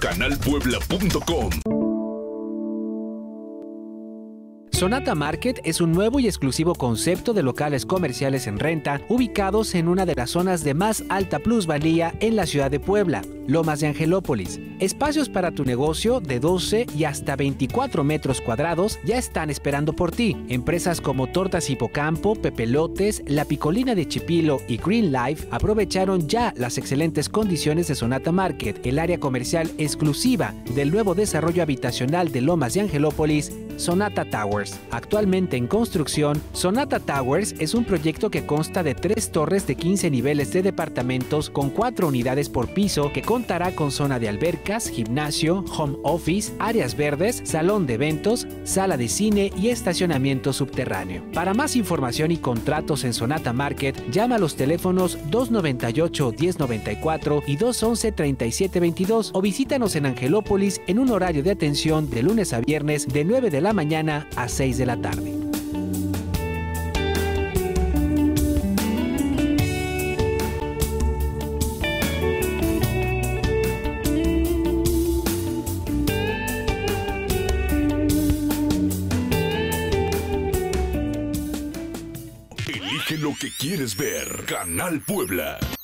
Canalpuebla.com Sonata Market es un nuevo y exclusivo concepto de locales comerciales en renta ubicados en una de las zonas de más alta plusvalía en la ciudad de Puebla, Lomas de Angelópolis. Espacios para tu negocio de 12 y hasta 24 metros cuadrados ya están esperando por ti. Empresas como Tortas Hipocampo, Pepelotes, La Picolina de Chipilo y Green Life aprovecharon ya las excelentes condiciones de Sonata Market, el área comercial exclusiva del nuevo desarrollo habitacional de Lomas de Angelópolis Sonata Towers. Actualmente en construcción, Sonata Towers es un proyecto que consta de tres torres de 15 niveles de departamentos con cuatro unidades por piso que contará con zona de albercas, gimnasio, home office, áreas verdes, salón de eventos, sala de cine y estacionamiento subterráneo. Para más información y contratos en Sonata Market, llama a los teléfonos 298-1094 y 211-3722 o visítanos en Angelópolis en un horario de atención de lunes a viernes de 9 de la mañana a 6 de la tarde. Elige lo que quieres ver. Canal Puebla.